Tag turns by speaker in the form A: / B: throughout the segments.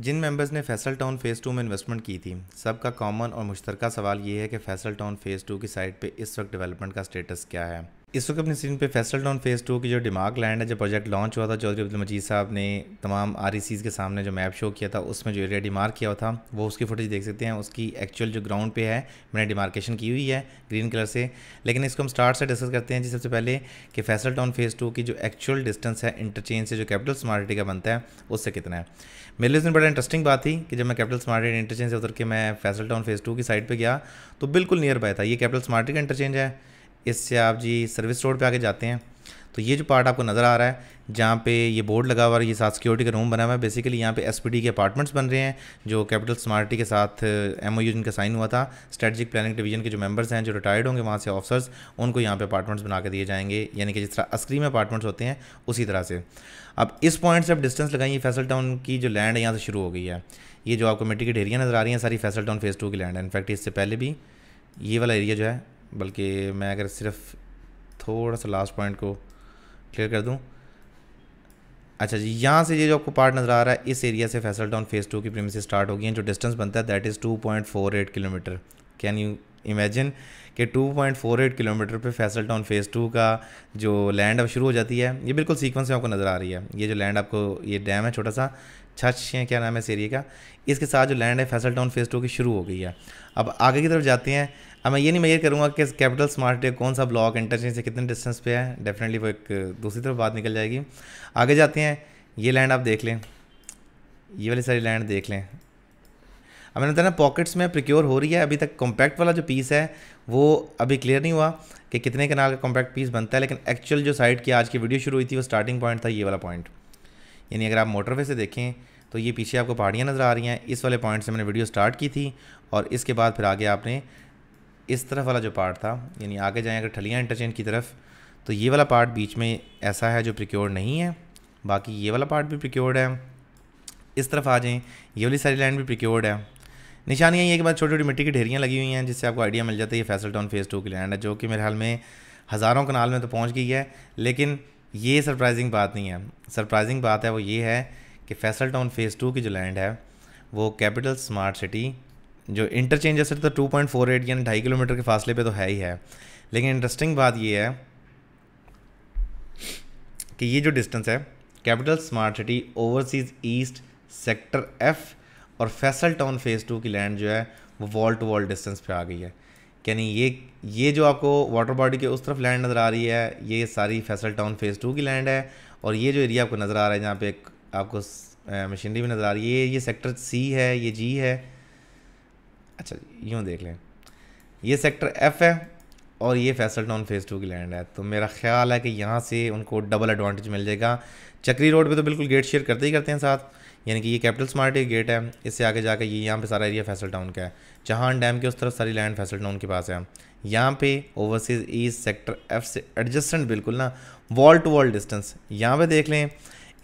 A: जिन members ने Faisal town phase two में investment की थी, सबका कॉमन और मुश्तरक सवाल ये है कि फैसल टाउन फ़ेज़ टू की साइट पे इस वक्त डेवलपमेंट का स्टेटस क्या है? इस वक्त अपनी स्क्रीन पे फैसल टाउन फ़ेज़ टू की जो दिमाग लैंड है, जो प्रोजेक्ट लॉन्च हुआ था चौधरी अब्दुल मजीद साहब ने तमाम आर के सामने जो मैप शो किया था, उसमें जो एरिया डिमार्क किया हुआ था, वो उसकी फुटेज देख सकते हैं। उसकी एक्चुअल जो ग्राउंड पे है, मैंने डिमार्केशन की हुई है ग्रीन कलर से। लेकिन इसको हम स्टार्ट से डिस्कस करते हैं जी सबसे पहले कि फैसल टाउन फ़ेज़ टू की जो एक्चुअल डिस्टेंस है इंटरचेंज से जो कैपिटल स्मार्टिटी का बनता है, उससे कितना है। मेरे लिए इसमें बड़ा इंटरेस्टिंग बात थी कि जब मैं कैपिटल स्मार्टिटी इंटरचेंज से उतर के मैं फैसल टाउन फ़ेज़ टू की साइड पर गया तो बिल्कुल नियर बाय था। ये कैपिटल स्मार्टिटी का इंटरचेंज है। इससे आप जी सर्विस रोड पे आके जाते हैं। तो ये जो पार्ट आपको नज़र आ रहा है, जहाँ पे ये बोर्ड लगा हुआ है ये साथ सिक्योरिटी का रूम बना हुआ है बेसिकली यहाँ पे एसपीडी के अपार्टमेंट्स बन रहे हैं, जो कैपिटल स्मार्टी के साथ एम ओ जिनका साइन हुआ था स्ट्रेटजिक प्लानिंग डिवीज़न के जो मेंबर्स हैं, जो रिटायर्ड होंगे, वहाँ से ऑफिसर्स उनको यहाँ पे अपार्टमेंट्स बना के दिए जाएँगे। यानी कि जिस तरह अस्क्री में अपार्टमेंट्स होते हैं, उसी तरह से। अब इस पॉइंट से अब डिस्टेंस लगाइए फैसल टाउन की जो लैंड है, यहाँ से शुरू हो गई है। ये जो आपको मिट्टी की ढेरियाँ नज़र आ रही हैं, सारी फैसल टाउन फ़ेज़ टू की लैंड है। इनफैक्ट इससे पहले भी ये वाला एरिया जो है बल्कि मैं अगर सिर्फ़ थोड़ा सा लास्ट पॉइंट को क्लियर कर दूँ। अच्छा जी, यहाँ से ये जो आपको पार्ट नज़र आ रहा है, इस एरिया से फैसल टाउन फ़ेज़ टू की प्रीमिस स्टार्ट होगी जो डिस्टेंस बनता है that is two point four eight kilometre can you imagine कि 2.48 किलोमीटर पे फैसल टाउन फ़ेज़ टू का जो लैंड अब शुरू हो जाती है, ये बिल्कुल सीक्वेंस में आपको नज़र आ रही है। ये जो लैंड आपको, ये डैम है छोटा सा छछ है क्या नाम है इस एरिया का? इसके साथ जो लैंड है फैसल टाउन फ़ेज़ टू की शुरू हो गई है। अब आगे की तरफ़ जाते हैं। अब मैं ये नहीं मेजर करूँगा कि कैपिटल स्मार्ट डे कौन सा ब्लॉक इंटरचेंज से कितने डिस्टेंस पे है। डेफिनेटली वो एक दूसरी तरफ़ बात निकल जाएगी। आगे जाते हैं। ये लैंड आप देख लें। ये वाली सारी लैंड देख लें। अब मैंने बताया ना पॉकेट्स में प्रिक्योर हो रही है। अभी तक कॉम्पैक्ट वाला जो पीस है, वो अभी क्लियर नहीं हुआ कि कितने कनाल का कॉम्पैक्ट पीस बनता है। लेकिन एक्चुअल जो साइड की आज की वीडियो शुरू हुई थी, वो स्टार्टिंग पॉइंट था ये वाला पॉइंट यानी अगर आप मोटरवे से देखें तो ये पीछे आपको पहाड़ियाँ नज़र आ रही हैं। इस वाले पॉइंट से मैंने वीडियो स्टार्ट की थी और इसके बाद फिर आगे आपने इस तरफ़ वाला जो पार्ट था, यानी आगे जाएँ अगर ठलियाँ इंटरचेंज की तरफ़ तो ये वाला पार्ट बीच में ऐसा है जो प्रिक्योर्ड नहीं है। बाकी ये वाला पार्ट भी प्रिक्योर्ड है। इस तरफ़ आ जाएँ, ये वाली सारी लैंड भी प्रिक्योर्ड है। निशानियाँ ये कि बाद छोटी छोटी मिट्टी की ढेरियाँ लगी हुई हैं, जिससे आपको आइडिया मिल जाता है ये फैसल टाउन फ़ेज़ टू की लैंड है, जो कि मेरे हाल में हज़ारों कनाल में तो पहुँच गई है। लेकिन ये सरप्राइजिंग बात नहीं है। सरप्राइजिंग बात है वो ये है कि फैसल टाउन फ़ेज़ टू की जो लैंड है, वो कैपिटल स्मार्ट सिटी जो इंटरचेंज है तो टू पॉइंट फोर एट यानी ढाई किलोमीटर के फासले पे तो है ही है। लेकिन इंटरेस्टिंग बात ये है कि ये जो डिस्टेंस है Capital Smart City overseas east sector F और फैसल टाउन फ़ेज़ टू की लैंड जो है, वो वॉल टू वॉल डिस्टेंस पे आ गई है। यानी ये ये जो आपको वाटर बॉडी के उस तरफ़ लैंड नज़र आ रही है, ये सारी फैसल टाउन फ़ेज़ टू की लैंड है और ये जो एरिया आपको नज़र आ रहा है, जहाँ पे आपको मशीनरी भी नज़र आ रही है, ये ये सेक्टर सी है, ये जी है। अच्छा यूँ देख लें। ये सेक्टर एफ़ है और ये फैसल टाउन फ़ेज़ टू की लैंड है। तो मेरा ख्याल है कि यहाँ से उनको डबल एडवांटेज मिल जाएगा। चक्री रोड पे तो बिल्कुल गेट शेयर करते ही करते हैं साथ। यानी कि ये कैपिटल स्मार्ट एक गेट है, इससे आगे जाकर ये यहाँ पे सारा एरिया फैसल टाउन का है। जहाँ डैम के उस तरफ़ सारी लैंड फैसल टाउन के पास है। यहाँ पे ओवरसीज़ ईस्ट सेक्टर एफ़ से एडजस्टेंट बिल्कुल ना वॉल टू वॉल डिस्टेंस यहाँ पे देख लें,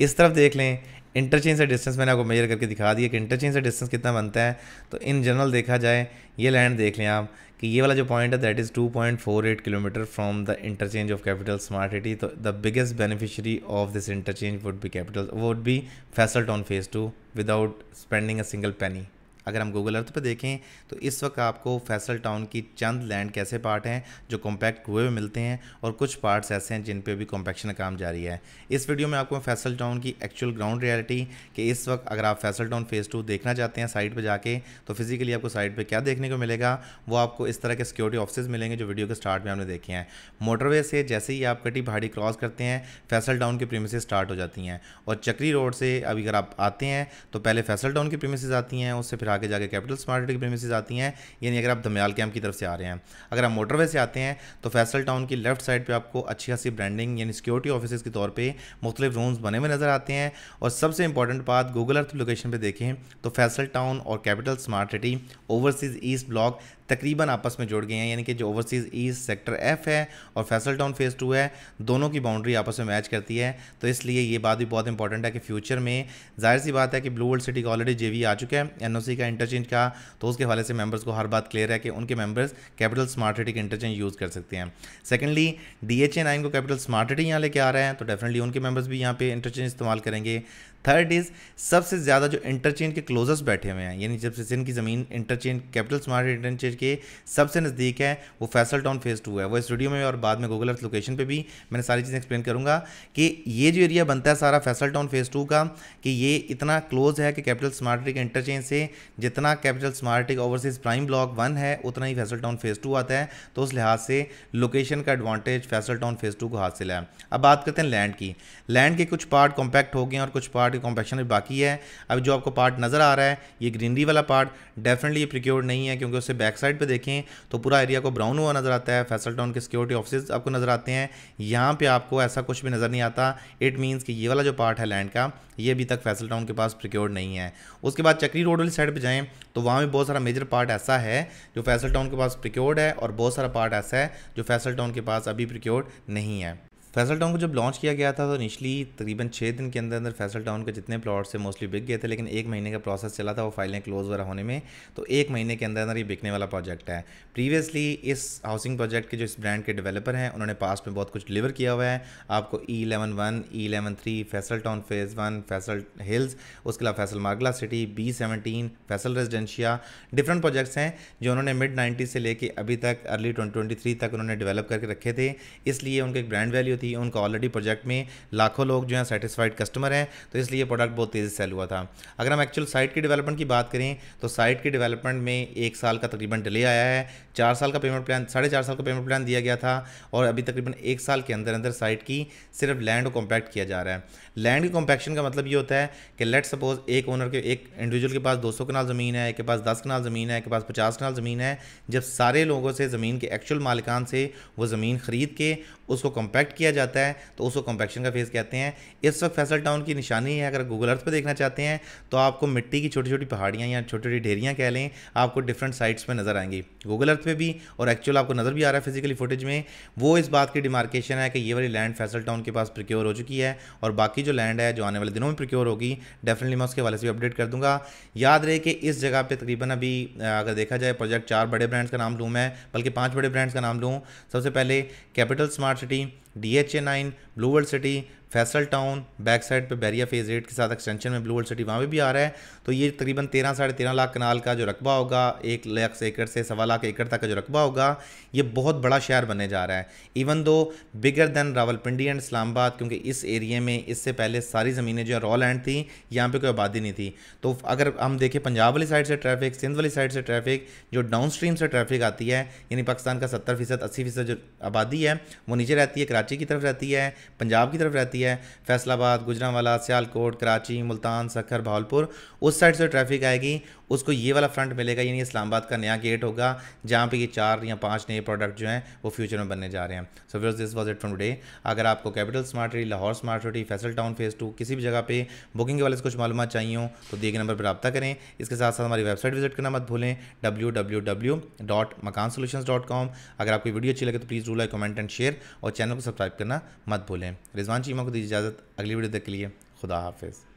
A: इस तरफ़ देख लें इंटरचेंज से डिस्टेंस मैंने आपको मेजर करके दिखा दिया कि इंटरचेंज से डिस्टेंस कितना बनता है। तो इन जनरल देखा जाए, ये लैंड देख लें आप कि ये वाला जो पॉइंट है that is 2.48 kilometre from the interchange of Capital Smart City तो the biggest beneficiary of this interchange would be Capital would be Faisal on phase two without spending a single penny अगर हम Google Earth पर देखें तो इस वक्त आपको Faisal town की चंद लैंड कैसे पार्ट हैं, जो कॉम्पैक्ट हुए हुए मिलते हैं, और कुछ पार्ट्स ऐसे हैं जिन पे भी कॉम्पैक्शन काम जारी है। इस वीडियो में आपको फैसल टाउन की एक्चुअल ग्राउंड रियलिटी कि इस वक्त अगर आप फैसल टाउन फ़ेज़ टू देखना चाहते हैं साइट पर जाके तो फिजिकली आपको साइट पर क्या देखने को मिलेगा, वो आपको इस तरह के सिक्योरिटी ऑफ़िस मिलेंगे जो वीडियो के स्टार्ट में हमने देखे हैं। मोटरवे से जैसे ही आप कटी पहाड़ी क्रॉस करते हैं, फैसल टाउन की प्रीमिस स्टार्ट हो जाती हैं। और चक्री रोड से अभी अगर आप आते हैं तो पहले फैसल टाउन की प्रीमिस आती हैं, उससे फिर जाके कैपिटल स्मार्ट की प्रेमिस आती हैं, यानी अगर आप दमयाल कैम्प की तरफ़ से आ रहे हैं। अगर आप मोटरवे से आते हैं तो फैसल टाउन की लेफ़्ट साइड पर आपको अच्छी खासी ब्रांडिंग यानी सिक्योरिटी ऑफ़िस के तौर पर मुख्तलिफ़ रूम्स बने हुए नज़र आते हैं। और सबसे इंपॉर्टेंट बात गूगल अर्थ लोकेशन पर देखें तो फैसल टाउन और Capital Smart City overseas east block तकरीबन आपस में जुड़ गए हैं, यानी कि जो ओवरसीज़ ईस्ट सेक्टर एफ़ है और फैसल टाउन फ़ेज़ टू है, दोनों की बाउंड्री आपस में मैच करती है। तो इसलिए ये बात भी बहुत इंपॉर्टेंट है कि फ्यूचर में ज़ाहिर सी बात है कि ब्लू वर्ल्ड सिटी का ऑलरेडी जेवी आ चुका है एन का इंटरचेंज का तो उसके हवाले से मेंबर्स को हर बात क्लियर है कि उनके मेंबर्स कैपिटल स्मार्ट सिटी के इंटरचेंज यूज़ कर सकते हैं। Secondly D H A nine को कैपिटल स्मार्ट सिटी यहाँ लेके आ रहे हैं तो डेफिनेटली उनके मेंबर्स भी यहाँ पे इंटरचेंज इस्तेमाल करेंगे। थर्ड इज़ सबसे ज़्यादा जो इंटरचेंज के क्लोजेस्ट बैठे हुए हैं, यानी जब से जिनकी ज़मीन इंटरचेंज कैपिटल स्मार्ट इंटरचेंज के सबसे नज़दीक है, वो फैसल टाउन फ़ेज़ टू है। वो इस वीडियो में और बाद में गूगल अर्थ लोकेशन पे भी मैंने सारी चीज़ें एक्सप्लेन करूँगा कि ये जो एरिया बनता है सारा फैसल टाउन फ़ेज़ टू का, कि ये इतना क्लोज है कि कैपिटल स्मार्ट के इंटरचेंज से, जितना Capital Smart overseas prime block one है, उतना ही फैसल टाउन फ़ेज़ टू आता है। तो उस लिहाज से लोकेशन का advantage Faisal Town phase two को हासिल है। अब बात करते हैं लैंड की। लैंड के कुछ पार्ट कॉम्पैक्ट हो गए और कुछ पार्ट की कॉम्पैक्शन बाकी है। अब जो आपको पार्ट नज़र आ रहा है, ये ग्रीनरी वाला पार्ट डेफिनेटली ये नहीं है, क्योंकि उससे बैक साइड पर देखें तो पूरा एरिया को ब्राउन हुआ नज़र आता है। फैसल टाउन के सिक्योरिटी ऑफ़िस आपको नज़र आते हैं। यहाँ पर आपको ऐसा कुछ भी नज़र नहीं आता। इट मीन्स कि ये वाला जो पार्ट है लैंड का, ये अभी तक फैसल टाउन के पास प्रिक्योर्ड नहीं है। उसके बाद चक्री रोड वाली साइड पर जाएँ तो वहाँ भी बहुत सारा मेजर पार्ट ऐसा है जो फैसल टाउन के पास प्रिक्योर्ड है और बहुत सारा पार्ट ऐसा है जो फैसल टाउन के पास अभी प्रिक्योर्ड नहीं है। फैसल टाउन को जब लॉन्च किया गया था तो इनिशली तकरीबन छः दिन के अंदर अंदर फैसल टाउन के जितने प्लॉट से मोस्टली बिक गए थे, लेकिन एक महीने का प्रोसेस चला था, वो फाइलें क्लोज वगैरह होने में तो एक महीने के अंदर अंदर ये बिकने वाला प्रोजेक्ट है। प्रीवियसली इस हाउसिंग प्रोजेक्ट के जो इस ब्रांड के डेवलपर हैं, उन्होंने पास में बहुत कुछ डिलीवर किया हुआ है। आपको E eleven one E eleven three Faisal Town phase one Faisal Hills उसके अलावा Faisal Margalla City B seventeen Faisal Residencia different projects हैं, जो उन्होंने मिड नाइन्टी से लेके अभी तक अर्ली ट्वेंटी ट्वेंटी थ्री तक उन्होंने डेवलप करके रखे थे। इसलिए उनकी एक ब्रांड वैल्यू थी, उनका ऑलरेडी प्रोजेक्ट में लाखों लोग जो हैं सेटिस्फाइड कस्टमर हैं तो इसलिए प्रोडक्ट बहुत तेज़ी सेल हुआ था। अगर हम एक्चुअल साइट की डेवलपमेंट की बात करें तो साइट की डेवलपमेंट में एक साल का तकरीबन डिले आया है। चार साल का पेमेंट प्लान साढ़े चार साल का पेमेंट प्लान दिया गया था और अभी तकरीबन एक साल के अंदर अंदर साइट की सिर्फ़ लैंड को कॉम्पैक्ट किया जा रहा है। लैंड की कॉम्पैक्शन का मतलब ये होता है कि लेट सपोज़ एक ओनर के, एक इंडिविजुअल के पास 200 कनाल ज़मीन है, एक के पास 10 कनाल ज़मीन है, एक के पास 50 कनाल ज़मीन है, जब सारे लोगों से, ज़मीन के एक्चुअल मालिकान से वो ज़मीन ख़रीद के उसको कॉम्पैक्ट किया जाता है तो उसको कॉम्पैक्शन का फ़ेज़ कहते हैं। इस वक्त फैसल टाउन की निशानी है, अगर गूगल अर्थ पर देखना चाहते हैं तो आपको मिट्टी की छोटी छोटी पहाड़ियाँ या छोटी छोटी ढेरियाँ कह लें, आपको डिफरेंट साइट्स पर नज़र आएँगी। गूगल अर्थ पर भी, और एक्चुअल आपको नज़र भी आ रहा है फिजिकली फुटेज में, वो इस बात की डिमार्केशन है कि ये वाली लैंड फैसल टाउन के पास प्रिक्योर हो चुकी है, और बाकी जो लैंड है, जो आने वाले दिनों में प्रिक्योर होगी डेफिनेटली मैं उसके वाले से भी अपडेट कर दूँगा। याद रहे कि इस जगह पे तकरीबन अभी अगर देखा जाए प्रोजेक्ट चार बड़े ब्रांड्स का नाम लूँ मैं, बल्कि पाँच बड़े ब्रांड्स का नाम लूँ। सबसे पहले Capital Smart City D H A nine Blue World City Faisal Town back side पे बैरिया फ़ेज़ एट के साथ एक्सटेंशन में ब्लू वर्ल्ड सिटी वहाँ पे भी आ रहा है। तो ये तकरीबन तेरह, साढ़े तेरह लाख कनाल का जो रकबा होगा, एक लाख एकड़ से सवा लाख एकड़ तक का जो रकबा होगा, ये बहुत बड़ा शहर बनने जा रहा है। Even to bigger than Rawalpindi and Islamabad, क्योंकि इस एरिए में इससे पहले सारी ज़मीनें जो है रॉ लैंड थी, यहाँ पर कोई आबादी नहीं थी। तो अगर हम देखें पंजाब वाली साइड से ट्रैफ़िक सिंध वाली साइड से ट्रैफ़िक जो डाउन स्ट्रीम से ट्रैफ़िक आती है, यानी पाकिस्तान का सत्तर फ़ीसद, अस्सी फ़ीसद जो आबादी है, वो नीचे रहती है, कराची की तरफ़ रहती है, पंजाब की तरफ़ रहती है फैसला फैसलाबाद गुजरावाला सियालकोट कराची मुल्तान सखर भावलपुर उस साइड से ट्रैफ़िक आएगी। उसको ये वाला फ्रंट मिलेगा, यानी इस्लामाबाद का नया गेट होगा, जहाँ पे ये चार या पाँच नए प्रोडक्ट जो हैं, वो फ्यूचर में बनने जा रहे हैं। सो फिर this was it from today अगर आपको Capital Smart City Lahore Smart City Faisal Town phase two किसी भी जगह पे बुकिंग के वाले से कुछ मालूम चाहिए हो तो दिए गए नंबर पर रब्ता करें। इसके साथ साथ हमारी वेबसाइट विज़िट करना मत भूलें W W W dot Makaan dot अगर आपकी वीडियो अच्छी लगे तो प्लीज़ रू लाइक कमेंट एंड शेयर और चैनल को सब्सक्राइब करना मत भूलें। रिजवान चीमा को दीजिए इजाज़त। अगली वीडियो तक के लिए खुदा हाफिज़।